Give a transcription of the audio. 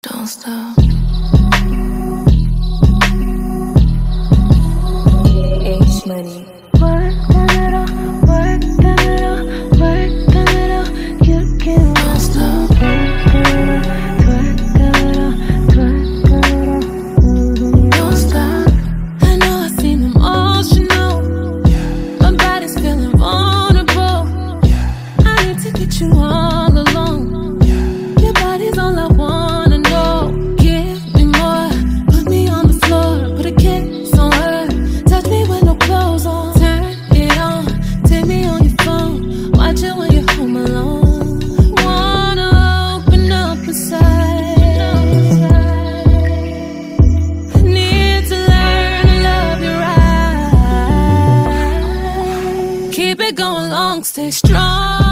Don't stop. H money. Work the middle, work the middle, work the middle. You can't stop. Don't stop. I know I've My body's feeling vulnerable. I need to get you on. keep it going long, stay strong.